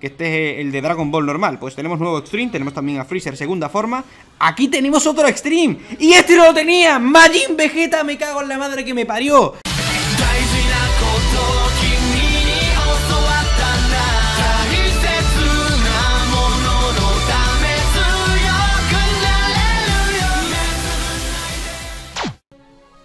que este es el de Dragon Ball normal. Pues tenemos nuevo Extreme, tenemos también a Freezer segunda forma. Aquí tenemos otro Extreme. Y este no lo tenía. Majin Vegeta, me cago en la madre que me parió.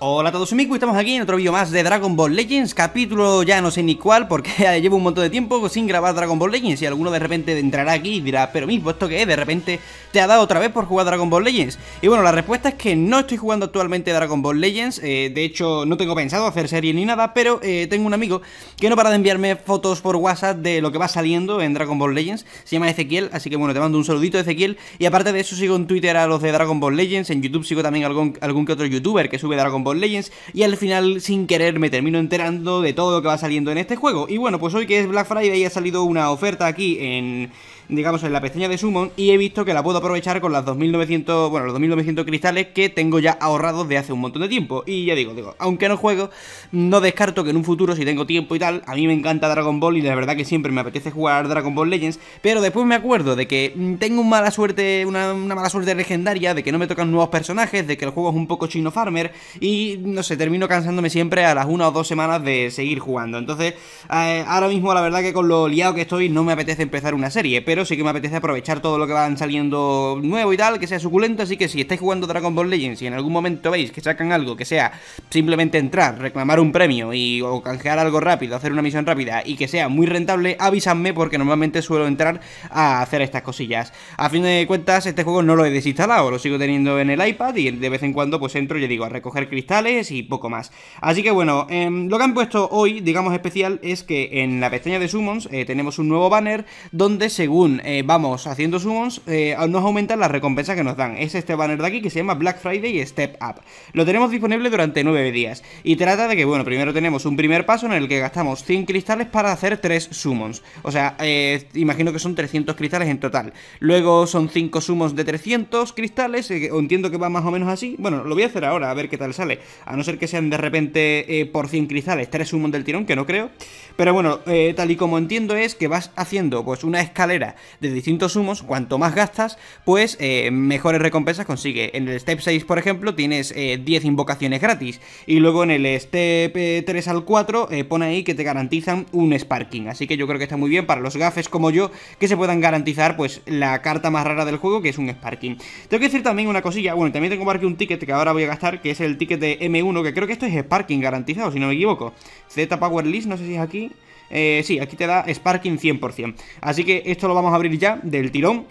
Hola a todos, y estamos aquí en otro vídeo más de Dragon Ball Legends. Capítulo ya no sé ni cuál porque llevo un montón de tiempo sin grabar DragonAll Legends Y alguno de repente entrará aquí y dirá, pero Miku, ¿esto qué es? De repente te ha dado otra vez por jugar Dragon Ball Legends. Y bueno, la respuesta es que no estoy jugando actualmente Dragon Ball Legends eh, De hecho, no tengo pensado hacer serie ni nada Pero eh, tengo un amigo que no para de enviarme fotos por WhatsApp de lo que va saliendo en Dragon Ball Legends. Se llama Ezequiel, así que bueno, te mando un saludito Ezequiel. Y aparte de eso sigo en Twitter a los de Dragon Ball Legends En YouTube sigo también algún, algún que otro youtuber que sube Dragon Ball Legends Y al final, sin querer, me termino enterando de todo lo que va saliendo en este juego. Y bueno, pues hoy que es Black Friday ha salido una oferta aquí en digamos, en la pestaña de Summon y he visto que la puedo aprovechar con las 2900, bueno, los 2900 cristales que tengo ya ahorrados de hace un montón de tiempo. Y ya digo, digo, aunque no juego, no descarto que en un futuro, si tengo tiempo y tal, a mí me encanta Dragon Ball y la verdad que siempre me apetece jugar Dragon Ball Legends, pero después me acuerdo de que mm, tengo una mala suerte, una, mala suerte legendaria, de que no me tocan nuevos personajes, de que el juego es un poco chino farmer y no sé, termino cansándome siempre a las una o dos semanas de seguir jugando. Entonces, eh, ahora mismo la verdad que con lo liado que estoy no me apetece empezar una serie, pero sí que me apetece aprovechar todo lo que van saliendo nuevo y tal, que sea suculento, así que si estáis jugando Dragon Ball Legends y en algún momento veis que sacan algo que sea simplemente entrar, reclamar un premio y o canjear algo rápido, hacer una misión rápida y que sea muy rentable, avísame porque normalmente suelo entrar a hacer estas cosillas. A fin de cuentas, este juego no lo he desinstalado, lo sigo teniendo en el iPad y de vez en cuando pues entro, ya digo, a recoger cristales y poco más. Así que bueno, em, lo que han puesto hoy, digamos especial, es que en la pestaña de Summons eh, tenemos un nuevo banner donde según eh, vamos haciendo summons, eh, nos aumentan las recompensas que nos dan. Es este banner de aquí que se llama Black Friday Step Up. Lo tenemos disponible durante 9 días. Y trata de que, bueno, primero tenemos un primer paso en el que gastamos 100 cristales para hacer 3 summons. O sea, eh, imagino que son 300 cristales en total. Luego son 5 summons de 300 cristales, entiendo que va más o menos así. Bueno, lo voy a hacer ahora, a ver qué tal sale. A no ser que sean de repente por 100 cristales, 3 summons del tirón, que no creo. Pero bueno, tal y como entiendo es que vas haciendo pues una escalera de distintos humos, cuanto más gastas, pues eh, mejores recompensas consigue. En el Step 6, por ejemplo, tienes 10 eh, invocaciones gratis. Y luego en el Step 3 eh, al 4 pone ahí que te garantizan un Sparking. Así que yo creo que está muy bien para los gafes como yo, que se puedan garantizar pues la carta más rara del juego, que es un Sparking. Tengo que decir también una cosilla, bueno, también tengo aquí un ticket que ahora voy a gastar, que es el ticket de M1, que creo que esto es Sparking garantizado, si no me equivoco. Z Power List, no sé si es aquí. Eh, sí, aquí te da Sparking 100%. Así que esto lo vamos a abrir ya del tirón.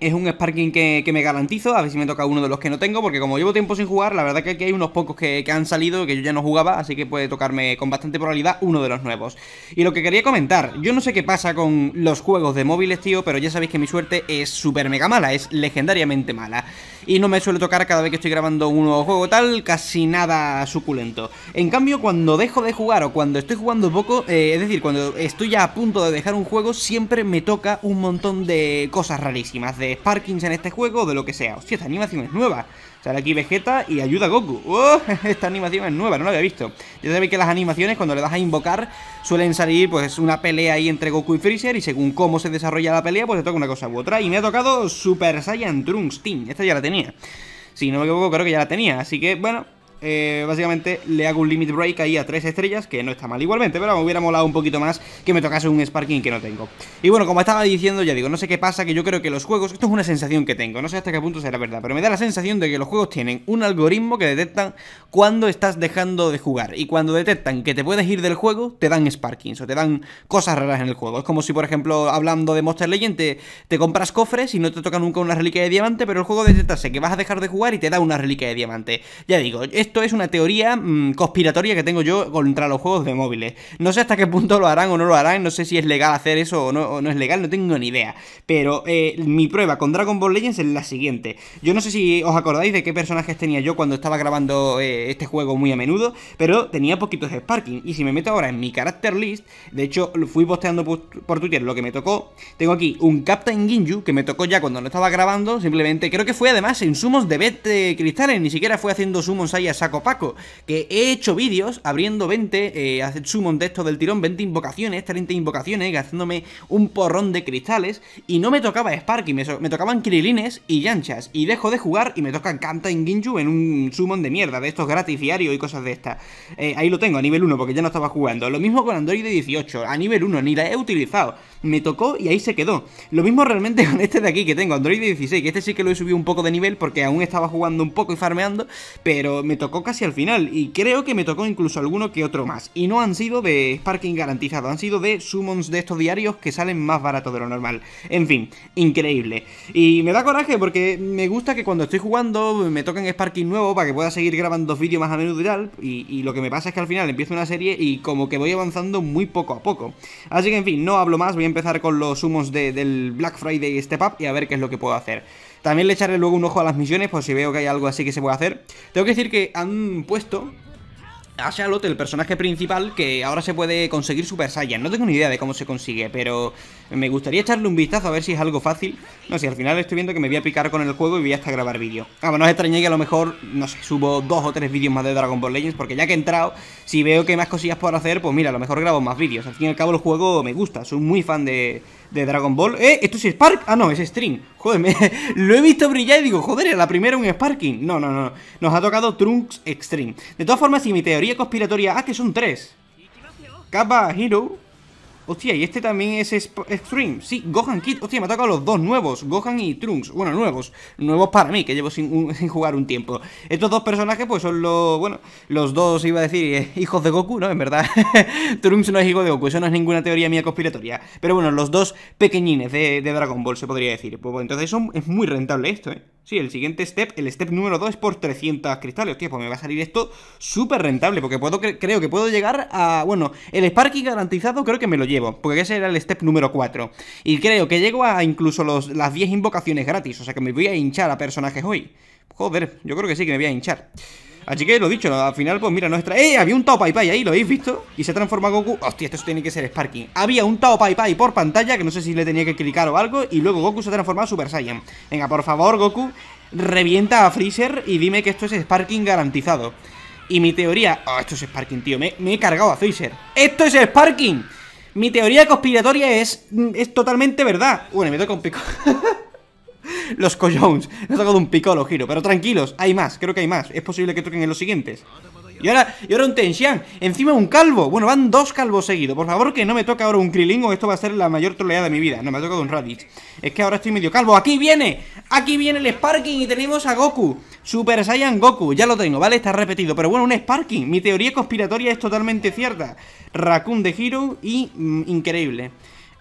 Es un Sparking que, me garantizo, a ver si me toca uno de los que no tengo, porque como llevo tiempo sin jugar, la verdad que aquí hay unos pocos que, han salido, que yo ya no jugaba, así que puede tocarme con bastante probabilidad uno de los nuevos. Y lo que quería comentar, yo no sé qué pasa con los juegos de móviles, tío, pero ya sabéis que mi suerte es súper mega mala, es legendariamente mala. Y no me suele tocar cada vez que estoy grabando un nuevo juego tal, casi nada suculento. En cambio, cuando dejo de jugar o cuando estoy jugando poco, eh, es decir, cuando estoy ya a punto de dejar un juego, siempre me toca un montón de cosas rarísimas, de Sparkings en este juego de lo que sea. Hostia, esta animación es nueva. Sale aquí Vegeta y ayuda a Goku. ¡Oh! Esta animación es nueva, no la había visto. Ya sabéis que las animaciones, cuando le das a invocar, suelen salir pues una pelea ahí entre Goku y Freezer. Y según cómo se desarrolla la pelea, pues te toca una cosa u otra. Y me ha tocado Super Saiyan Trunks Team. Esta ya la tenía. Si no me equivoco, creo que ya la tenía. Así que, bueno, eh, básicamente le hago un limit break ahí a 3 estrellas, que no está mal igualmente, pero me hubiera molado un poquito más que me tocase un Sparking que no tengo. Y bueno, como estaba diciendo, ya digo, no sé qué pasa, que yo creo que los juegos, esto es una sensación que tengo, no sé hasta qué punto será verdad, pero me da la sensación de que los juegos tienen un algoritmo que detectan cuando estás dejando de jugar, y cuando detectan que te puedes ir del juego, te dan Sparkings o te dan cosas raras en el juego. Es como si, por ejemplo, hablando de Monster Legend, te, compras cofres y no te toca nunca una reliquia de diamante, pero el juego detectase que vas a dejar de jugar y te da una reliquia de diamante. Ya digo, esto es una teoría Mm, conspiratoria que tengo yo contra los juegos de móviles. No sé hasta qué punto lo harán o no lo harán, no sé si es legal hacer eso o no, es legal, no tengo ni idea. Pero eh, mi prueba con Dragon Ball Legends es la siguiente. Yo no sé si os acordáis de qué personajes tenía yo cuando estaba grabando eh, este juego muy a menudo, pero tenía poquitos Sparking. Y si me meto ahora en mi character list, de hecho fui posteando por, Twitter lo que me tocó. Tengo aquí un Captain Ginju que me tocó ya cuando no estaba grabando, simplemente creo que fue además en sumos de bet de cristales, ni siquiera fue haciendo sumos ahí a saco Paco, que he hecho vídeos abriendo 20, eh, summon de esto del tirón, 20 invocaciones, 30 invocaciones, gastándome un porrón de cristales, y no me tocaba Sparky, me, me tocaban Krilines y Yanchas, y dejo de jugar y me toca Kanta en Ginju en un summon de mierda, de estos gratis y cosas de estas. Eh, ahí lo tengo, a nivel 1, porque ya no estaba jugando. Lo mismo con Android 18, a nivel 1, ni la he utilizado. Me tocó y ahí se quedó. Lo mismo realmente con este de aquí que tengo, Android 16, que este sí que lo he subido un poco de nivel porque aún estaba jugando un poco y farmeando, pero me tocó casi al final. Y creo que me tocó incluso alguno que otro más. Y no han sido de Sparking garantizado, han sido de summons de estos diarios que salen más baratos de lo normal. En fin, increíble. Y me da coraje porque me gusta que cuando estoy jugando me toquen Sparking nuevo para que pueda seguir grabando vídeos más a menudo y tal. Y, y lo que me pasa es que al final empiezo una serie y como que voy avanzando muy poco a poco. Así que en fin, no hablo más, voy a empezar con los summons del Black Friday Step Up y a ver qué es lo que puedo hacer. También le echaré luego un ojo a las misiones por si veo que hay algo así que se puede hacer. Tengo que decir que han puesto a Charlotte, el personaje principal, que ahora se puede conseguir Super Saiyan. No tengo ni idea de cómo se consigue, pero me gustaría echarle un vistazo a ver si es algo fácil. No sé, al final estoy viendo que me voy a picar con el juego y voy hasta grabar vídeo. Ah, bueno, no os extrañé que a lo mejor, no sé, subo dos o tres vídeos más de Dragon Ball Legends, porque ya que he entrado, si veo que hay más cosillas por hacer, pues mira, a lo mejor grabo más vídeos. Al fin y al cabo el juego me gusta, soy muy fan de, de Dragon Ball. ¡Eh! ¿Esto es Spark? Ah, no, es String. Joder, me, lo he visto brillar y digo, joder, la primera un Sparking. No, no, no. Nos ha tocado Trunks Extreme. De todas formas, si mi teoría conspiratoria... Ah, que son tres. Kappa Hero Hostia, y este también es Extreme. Sí, Gohan Kid, hostia, me ha tocado los dos nuevos Gohan y Trunks, bueno, nuevos Nuevos para mí, que llevo sin, jugar un tiempo. Estos dos personajes pues son los, bueno Los dos, iba a decir, eh, hijos de Goku, ¿no? En verdad, Trunks no es hijo de Goku Eso no es ninguna teoría mía conspiratoria. Pero bueno, los dos pequeñines de, Dragon Ball, se podría decir. Pues entonces es muy rentable esto, ¿eh? Sí, el siguiente step, el step número 2 es por 300 cristales. Hostia, pues me va a salir esto súper rentable, porque puedo creo que puedo llegar a... Bueno, el Sparky garantizado creo que me lo llevo, porque ese era el step número 4. Y creo que llego a incluso los, las 10 invocaciones gratis, o sea que me voy a hinchar a personajes hoy. Joder, yo creo que sí que me voy a hinchar. Así que lo dicho, al final, pues mira, nuestra... ¡Eh! Había un Tao Pai Pai ahí, ¿lo habéis visto? Y se transforma Goku... Hostia, esto tiene que ser Sparking Había un Tao Pai Pai por pantalla, que no sé si le tenía que clicar o algo Y luego Goku se transforma a Super Saiyan. Venga, por favor, Goku, revienta a Freezer Y dime que esto es Sparking garantizado. Y mi teoría... Oh, esto es Sparking, tío, me, he cargado a Freezer. ¡Esto es Sparking! Mi teoría conspiratoria es... Es totalmente verdad. Bueno, me toca un pico los Cojones. Me ha tocado un picolo giro. Pero tranquilos, hay más, creo que hay más. Es posible que toquen en los siguientes. Y ahora, y ahora un Tenxian, encima un calvo Bueno, van dos calvos seguidos, por favor que no me toque ahora un Krillin O esto va a ser la mayor troleada de mi vida No, me ha tocado un Raditz Es que ahora estoy medio calvo, ¡aquí viene! Aquí viene el Sparking y tenemos a Goku Super Saiyan Goku, ya lo tengo, ¿vale? Está repetido, pero bueno, un Sparking Mi teoría conspiratoria es totalmente cierta Raccoon de Hero y mm, increíble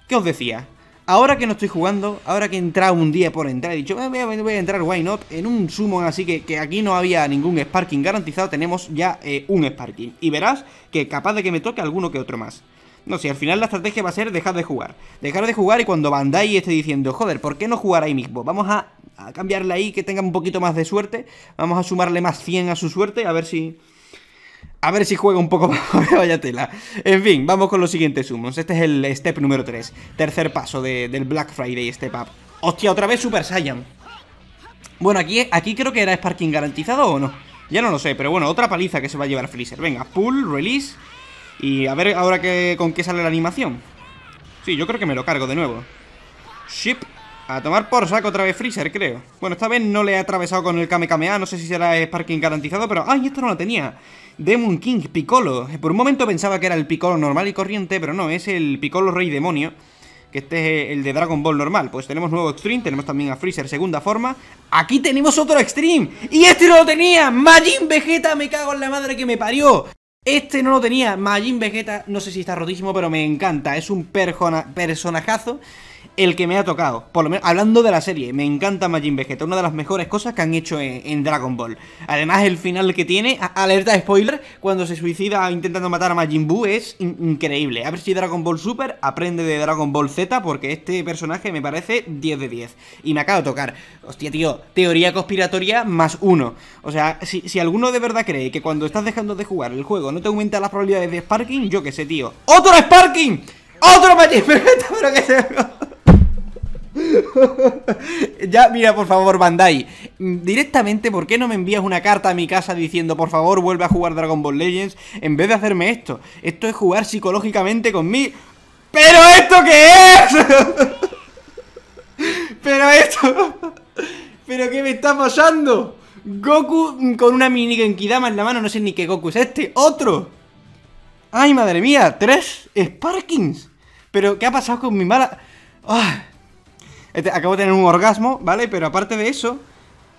¿Qué os decía? Ahora que no estoy jugando, ahora que he entrado un día por entrar, he dicho, voy a, entrar, why not, en un summon así que, que, aquí no había ningún Sparking garantizado, tenemos ya eh, un Sparking. Y verás que capaz de que me toque alguno que otro más. No sé, al final la estrategia va a ser dejar de jugar. Dejar de jugar y cuando Bandai esté diciendo, joder, ¿por qué no jugar ahí mismo? Vamos a, a cambiarle ahí que tenga un poquito más de suerte. Vamos a sumarle más 100 a su suerte, a ver si a ver si juega un poco más, vaya tela. En fin, vamos con los siguientes summons. Este es el step número 3. Tercer paso del Black Friday Step Up. Hostia, otra vez Super Saiyan. Bueno, aquí, aquí creo que era Sparking garantizado o no. Ya no lo sé, pero bueno, otra paliza que se va a llevar Freezer. Venga, pull, release. Y a ver ahora que, con qué sale la animación. Sí, yo creo que me lo cargo de nuevo. Ship. A tomar por saco otra vez Freezer, creo. Bueno, esta vez no le he atravesado con el Kame. No sé si será Sparking garantizado, pero... ¡Ay, esto no lo tenía! Demon King Piccolo. Por un momento pensaba que era el Piccolo normal y corriente, pero no, es el Piccolo Rey Demonio. Que este es el de Dragon Ball normal. Pues tenemos nuevo Extreme, tenemos también a Freezer segunda forma. Aquí tenemos otro Extreme. ¡Y este no lo tenía! ¡Majin Vegeta! ¡Me cago en la madre que me parió! Este no lo tenía, Majin Vegeta, no sé si está rotísimo, pero me encanta, es un personajazo el que me ha tocado. Por lo menos, hablando de la serie, me encanta Majin Vegeta, una de las mejores cosas que han hecho en, Dragon Ball. Además, el final que tiene, alerta spoiler, cuando se suicida intentando matar a Majin Buu es increíble. A ver si Dragon Ball Super aprende de Dragon Ball Z, porque este personaje me parece 10 de 10. Y me acaba de tocar. Hostia, tío, teoría conspiratoria más uno. O sea, si, si alguno de verdad cree que cuando estás dejando de jugar el juego no te aumenta las probabilidades de Sparking, yo qué sé, tío. ¡Otro Sparking! ¡Otro Majin Vegeta! Pero que se... ya, mira, por favor, Bandai directamente, ¿por qué no me envías una carta a mi casa diciendo, por favor, vuelve a jugar Dragon Ball Legends en vez de hacerme esto? Esto es jugar psicológicamente conmigo. ¿Pero esto qué es? ¿Pero esto? ¿Pero qué me está pasando? Goku con una mini Genkidama en la mano, no sé ni qué Goku es este. ¡Otro! ¡Ay, madre mía! ¡Tres Sparkings! ¿Pero qué ha pasado con mi mala...? ¡Ah! Este, acabo de tener un orgasmo, ¿vale? Pero aparte de eso,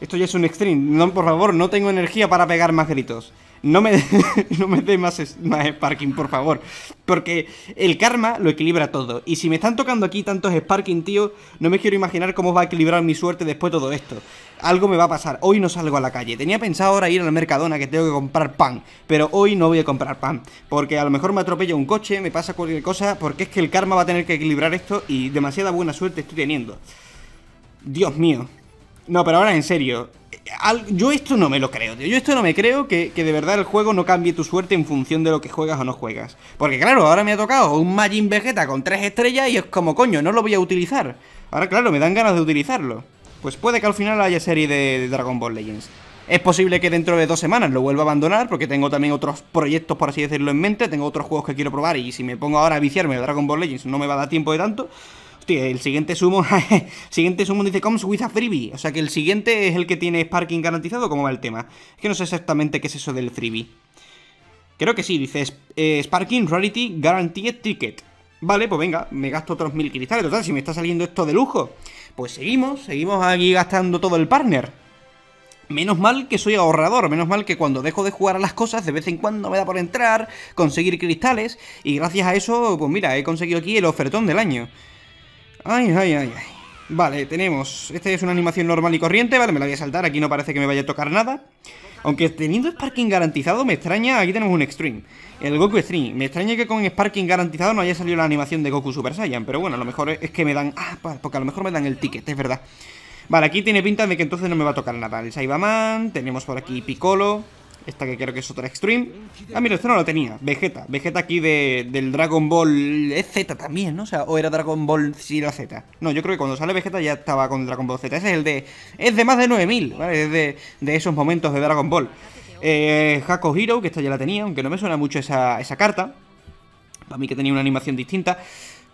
esto ya es un extreme. No, por favor, no tengo energía para pegar más gritos. No me, no me dé más, más Sparking, por favor. Porque el karma lo equilibra todo. Y si me están tocando aquí tantos Sparking, tío, no me quiero imaginar cómo va a equilibrar mi suerte después de todo esto. Algo me va a pasar. Hoy no salgo a la calle. Tenía pensado ahora ir al Mercadona que tengo que comprar pan. Pero hoy no voy a comprar pan. Porque a lo mejor me atropella un coche, me pasa cualquier cosa. Porque es que el karma va a tener que equilibrar esto. Y demasiada buena suerte estoy teniendo. Dios mío. No, pero ahora en serio yo esto no me lo creo, tío. Yo esto no me creo que, de verdad el juego no cambie tu suerte en función de lo que juegas o no juegas. Porque claro, ahora me ha tocado un Majin Vegeta con tres estrellas y es como, coño, no lo voy a utilizar. Ahora, claro, me dan ganas de utilizarlo. Pues puede que al final haya serie de, Dragon Ball Legends. Es posible que dentro de dos semanas lo vuelva a abandonar porque tengo también otros proyectos, por así decirlo, en mente. Tengo otros juegos que quiero probar y si me pongo ahora a viciarme de Dragon Ball Legends no me va a dar tiempo de tanto. Hostia, el siguiente sumo. siguiente sumo dice comes with a freebie. O sea que el siguiente es el que tiene Sparking garantizado. ¿Cómo va el tema? Es que no sé exactamente qué es eso del freebie. Creo que sí, dice eh, Sparking Rarity Guaranteed Ticket. Vale, pues venga, me gasto otros mil cristales. Total, si me está saliendo esto de lujo. Pues seguimos, seguimos aquí gastando todo el partner. Menos mal que soy ahorrador, menos mal que cuando dejo de jugar a las cosas, de vez en cuando me da por entrar, conseguir cristales, y gracias a eso, pues mira, he conseguido aquí el ofertón del año. Ay, ay, ay, ay. Vale, tenemos... Esta es una animación normal y corriente, vale, me la voy a saltar, aquí no parece que me vaya a tocar nada. Aunque teniendo Sparking garantizado, me extraña... Aquí tenemos un Extreme, el Goku Extreme. Me extraña que con Sparking garantizado no haya salido la animación de Goku Super Saiyan, pero bueno, a lo mejor es que me dan... Ah, porque a lo mejor me dan el ticket, es verdad. Vale, aquí tiene pinta de que entonces no me va a tocar nada. El Saibaman, tenemos por aquí Piccolo... Esta que creo que es otra Extreme. Ah, mira, esto no lo tenía. Vegeta. Vegeta aquí de, del Dragon Ball es Z también, ¿no? O sea, o era Dragon Ball si era Z. No, yo creo que cuando sale Vegeta ya estaba con Dragon Ball Z. Ese es el de... Es de más de 9000, ¿vale? Es de, de esos momentos de Dragon Ball. Eh, Hako Hero, que esta ya la tenía, aunque no me suena mucho esa, esa carta. Para mí que tenía una animación distinta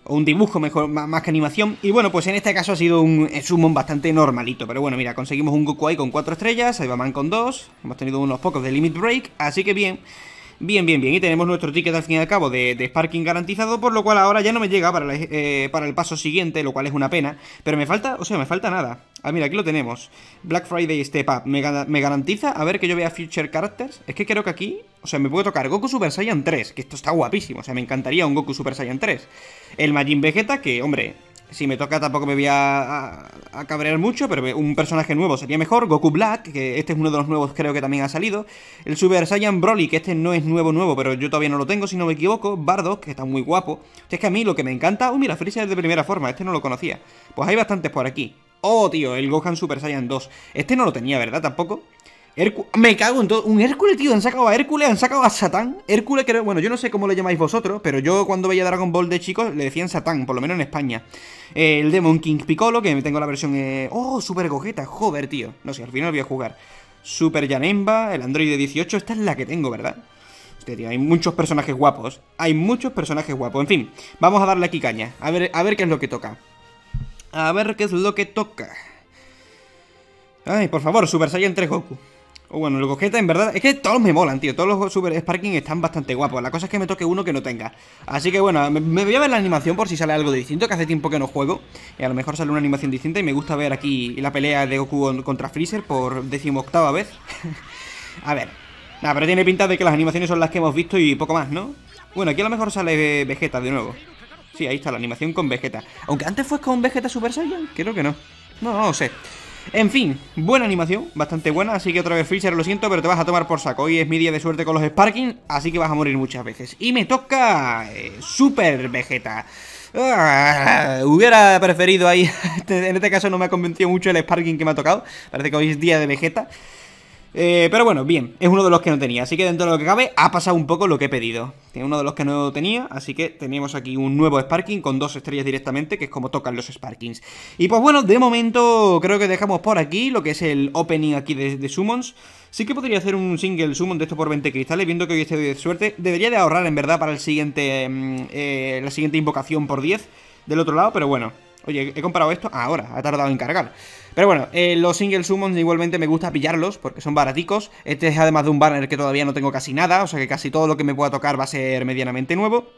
o un dibujo mejor, más, que animación. Y bueno, pues en este caso ha sido un summon bastante normalito. Pero bueno, mira, conseguimos un Goku ahí con 4 estrellas, Man con 2, hemos tenido unos pocos de Limit Break, así que bien. Bien, bien, bien. Y tenemos nuestro ticket al fin y al cabo de, Sparking garantizado, por lo cual ahora ya no me llega para, eh, para el paso siguiente, lo cual es una pena. Pero me falta, o sea, me falta nada. Ah, mira, aquí lo tenemos. Black Friday Step Up. ¿Me, garantiza a ver que yo vea Future Characters? Es que creo que aquí, o sea, me puede tocar Goku Super Saiyan 3, que esto está guapísimo. O sea, me encantaría un Goku Super Saiyan 3. El Majin Vegeta, que, hombre, si me toca tampoco me voy a, cabrear mucho, pero un personaje nuevo sería mejor. Goku Black, que este es uno de los nuevos creo que también ha salido. El Super Saiyan Broly, que este no es nuevo nuevo, pero yo todavía no lo tengo si no me equivoco. Bardock, que está muy guapo. Es que a mí lo que me encanta... Uy, mira, Freezer es de primera forma, este no lo conocía. Pues hay bastantes por aquí. Oh, tío, el Gohan Super Saiyan 2. Este no lo tenía, ¿verdad? Tampoco me cago en todo. Un Hércules, tío. Han sacado a Hércules, han sacado a Satán. Hércules, que bueno, yo no sé cómo le llamáis vosotros, pero yo cuando veía Dragon Ball de chicos le decían Satán, por lo menos en España. el Demon King Piccolo, que tengo la versión. Eh... Oh, Super Gogeta. Joder, tío. No sé, al final voy a jugar. Super Janemba, el Android 18. Esta es la que tengo, ¿verdad? Tío, hay muchos personajes guapos. Hay muchos personajes guapos. En fin, vamos a darle aquí caña. A ver, a ver qué es lo que toca. A ver qué es lo que toca. Ay, por favor, Super Saiyan 3 Goku. O bueno, el Gogeta en verdad, es que todos me molan, tío. Todos los Super Sparking están bastante guapos. La cosa es que me toque uno que no tenga. Así que bueno, me, voy a ver la animación por si sale algo distinto, que hace tiempo que no juego. Y a lo mejor sale una animación distinta y me gusta ver aquí la pelea de Goku contra Freezer por decimoctava vez. a ver. Nada, pero tiene pinta de que las animaciones son las que hemos visto y poco más, ¿no? Bueno, aquí a lo mejor sale Vegeta de nuevo. Sí, ahí está la animación con Vegeta. Aunque antes fue con Vegeta Super Saiyan, creo que no. No, no lo sé. En fin, buena animación, bastante buena, así que otra vez Freezer, lo siento, pero te vas a tomar por saco. Hoy es mi día de suerte con los Sparking, así que vas a morir muchas veces. Y me toca eh, Super Vegeta. Ah, hubiera preferido ahí, en este caso no me ha convencido mucho el Sparking que me ha tocado, parece que hoy es día de Vegeta. Eh, pero bueno, bien, es uno de los que no tenía, así que dentro de lo que cabe ha pasado un poco lo que he pedido. Tiene uno de los que no tenía, así que tenemos aquí un nuevo Sparking con dos estrellas directamente, que es como tocan los Sparkings. Y pues bueno, de momento creo que dejamos por aquí lo que es el opening aquí de, Summons. Sí que podría hacer un single summon de esto por 20 cristales, viendo que hoy estoy de suerte. Debería de ahorrar en verdad para el siguiente, mm, eh, la siguiente invocación por 10 del otro lado, pero bueno. Oye, he comprado esto ahora, ha tardado en cargar. Pero bueno, eh, los single summons igualmente me gusta pillarlos porque son baraticos. Este es además de un banner que todavía no tengo casi nada, o sea que casi todo lo que me pueda tocar va a ser medianamente nuevo.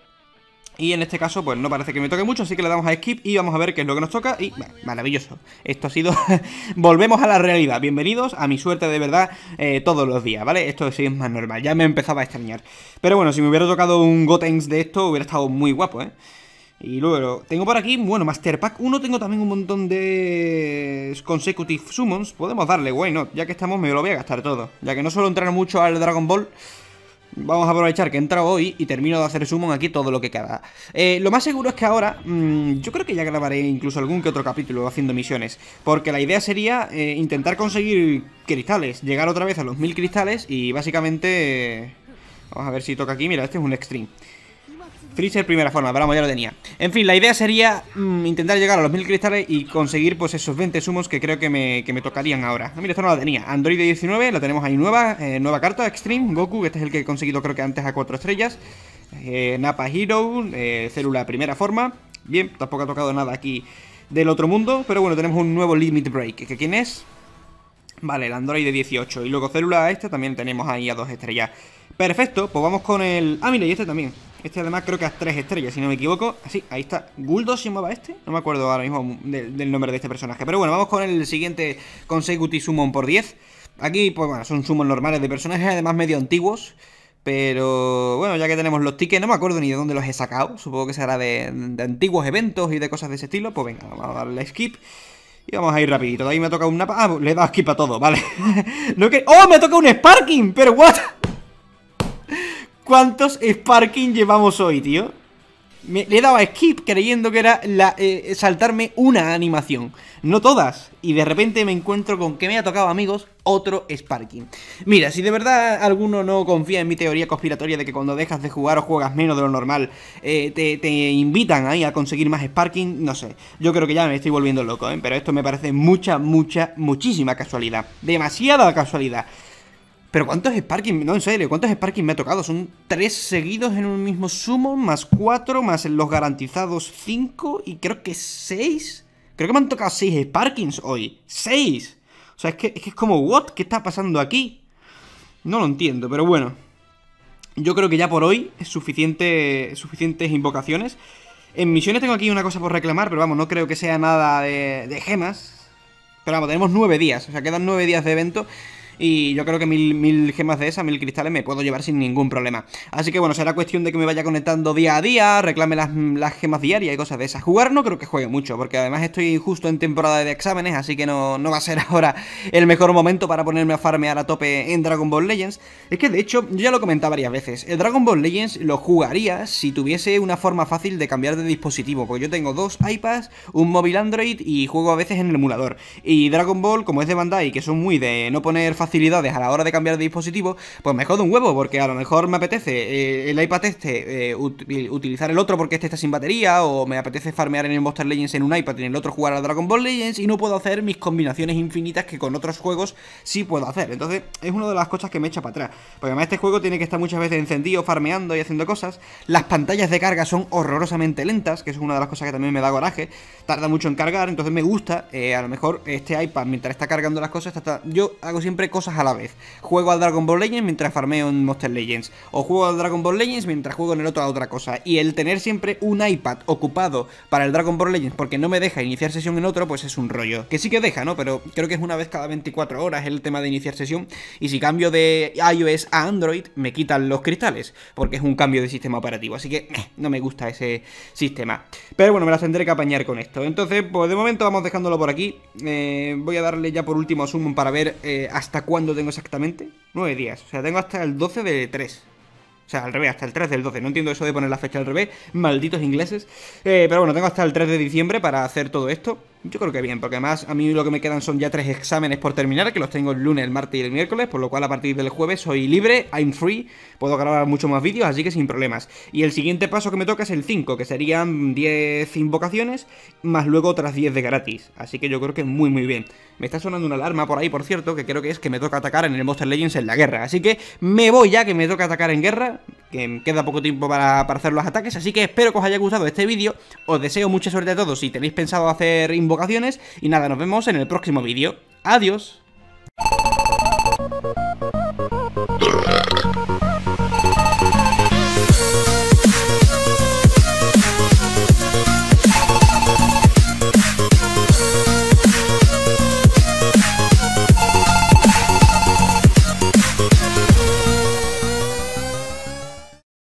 Y en este caso, pues no parece que me toque mucho, así que le damos a skip y vamos a ver qué es lo que nos toca. Y maravilloso. Esto ha sido... Volvemos a la realidad. Bienvenidos a mi suerte de verdad eh, todos los días, ¿vale? Esto sí es más normal. Ya me empezaba a extrañar. Pero bueno, si me hubiera tocado un Gotenks de esto, hubiera estado muy guapo, ¿eh? Y luego, tengo por aquí, bueno, Master Pack 1 tengo también un montón de Consecutive Summons. Podemos darle, why not, ya que estamos me lo voy a gastar todo. Ya que no suelo entrar mucho al Dragon Ball, vamos a aprovechar que he entrado hoy y termino de hacer summon aquí todo lo que queda. Eh, lo más seguro es que ahora, mmm, yo creo que ya grabaré incluso algún que otro capítulo haciendo misiones. Porque la idea sería eh, intentar conseguir cristales, llegar otra vez a los 1000 cristales y básicamente... vamos a ver si toca aquí, mira, este es un extreme. Freezer primera forma, vamos, ya lo tenía. En fin, la idea sería mm, intentar llegar a los 1000 cristales y conseguir pues esos 20 sumos que creo que me, que me tocarían ahora. Ah, Mira, esto no la tenía, Android 19, la tenemos ahí nueva, eh, nueva carta, Extreme, Goku, este es el que he conseguido creo que antes a 4 estrellas. Eh, Napa Hero, eh, célula primera forma. Bien, tampoco ha tocado nada aquí del otro mundo Pero bueno, tenemos un nuevo Limit Break, ¿que quién es? Vale, el Android 18 Y luego célula este también tenemos ahí a 2 estrellas. Perfecto, pues vamos con el... Ah, mira, y este también este además creo que a 3 estrellas, si no me equivoco. Así, ahí está. ¿Guldo se llamaba este? No me acuerdo ahora mismo del, nombre de este personaje. Pero bueno, vamos con el siguiente Consecutive Summon por 10. Aquí, pues bueno, son summons normales de personajes, además medio antiguos. Pero bueno, ya que tenemos los tickets, no me acuerdo ni de dónde los he sacado. Supongo que será de, antiguos eventos y de cosas de ese estilo. Pues venga, vamos a darle skip. Y vamos a ir rapidito. De ahí me ha tocado un napa. Ah, le he dado skip a todo, vale. ¡Oh! Me ha tocado un Sparking. Pero what? ¿Cuántos Sparking llevamos hoy, tío? Me, le he dado a skip creyendo que era la, eh, saltarme una animación, no todas. Y de repente me encuentro con que me ha tocado, amigos, otro Sparking. Mira, si de verdad alguno no confía en mi teoría conspiratoria de que cuando dejas de jugar o juegas menos de lo normal, eh, te, te, invitan ahí a conseguir más Sparking, no sé. Yo creo que ya me estoy volviendo loco, ¿eh? Pero esto me parece mucha, mucha, muchísima casualidad. Demasiada casualidad. Pero ¿cuántos Sparking? No, en serio, ¿cuántos Sparking me ha tocado? Son tres seguidos en un mismo sumo, más cuatro, más los garantizados cinco y creo que seis. Creo que me han tocado seis Sparkings hoy. ¡Seis! O sea, es que, es que es como, ¿what? ¿Qué está pasando aquí? No lo entiendo, pero bueno. Yo creo que ya por hoy es suficiente, suficientes invocaciones. En misiones tengo aquí una cosa por reclamar, pero vamos, no creo que sea nada de, de gemas. Pero vamos, tenemos nueve días, o sea, quedan nueve días de evento. Y yo creo que mil, gemas de esas, mil cristales, me puedo llevar sin ningún problema. Así que bueno, será cuestión de que me vaya conectando día a día, reclame las, gemas diarias y cosas de esas. Jugar no creo que juegue mucho, porque además estoy justo en temporada de exámenes, así que no, no va a ser ahora el mejor momento para ponerme a farmear a tope en Dragon Ball Legends. Es que de hecho, yo ya lo he comentado varias veces, el Dragon Ball Legends lo jugaría si tuviese una forma fácil de cambiar de dispositivo, porque yo tengo dos iPads, un móvil Android y juego a veces en el emulador. Y Dragon Ball, como es de Bandai, que son muy de no poner fácil facilidades a la hora de cambiar de dispositivo, pues me jodo un huevo, porque a lo mejor me apetece eh, el iPad este, eh, utilizar el otro porque este está sin batería, o me apetece farmear en el Monster Legends en un iPad y en el otro jugar al Dragon Ball Legends, y no puedo hacer mis combinaciones infinitas que con otros juegos sí puedo hacer. Entonces, es una de las cosas que me echa para atrás. Porque además este juego tiene que estar muchas veces encendido, farmeando y haciendo cosas. Las pantallas de carga son horrorosamente lentas, que es una de las cosas que también me da coraje. Tarda mucho en cargar, entonces me gusta, eh, a lo mejor este iPad mientras está cargando las cosas, está, yo hago siempre a la vez. Juego al Dragon Ball Legends mientras farmeo en Monster Legends. O juego al Dragon Ball Legends mientras juego en el otro a otra cosa. Y el tener siempre un iPad ocupado para el Dragon Ball Legends porque no me deja iniciar sesión en otro, pues es un rollo. Que sí que deja, ¿no? Pero creo que es una vez cada 24 horas el tema de iniciar sesión. Y si cambio de iOS a Android, me quitan los cristales. Porque es un cambio de sistema operativo. Así que eh, no me gusta ese sistema. Pero bueno, me las tendré que apañar con esto. Entonces, pues de momento vamos dejándolo por aquí. Eh, voy a darle ya por último a Summon para ver eh, hasta cuándo tengo exactamente. 9 días. O sea, tengo hasta el 12 de 3. O sea, al revés, hasta el 3 del 12. No entiendo eso de poner la fecha al revés. Malditos ingleses. Eh, pero bueno, tengo hasta el 3 de diciembre para hacer todo esto. Yo creo que bien, porque además a mí lo que me quedan son ya tres exámenes por terminar, que los tengo el lunes, el martes y el miércoles, por lo cual a partir del jueves soy libre, I'm free, puedo grabar mucho más vídeos, así que sin problemas. Y el siguiente paso que me toca es el 5, que serían 10 invocaciones, más luego otras 10 de gratis. Así que yo creo que muy muy bien. Me está sonando una alarma por ahí, por cierto, que creo que es que me toca atacar en el Monster Legends en la guerra. Así que me voy ya, que me toca atacar en guerra, que queda poco tiempo para, para, hacer los ataques, así que espero que os haya gustado este vídeo, os deseo mucha suerte a todos si tenéis pensado hacer invocaciones, y nada, nos vemos en el próximo vídeo. ¡Adiós!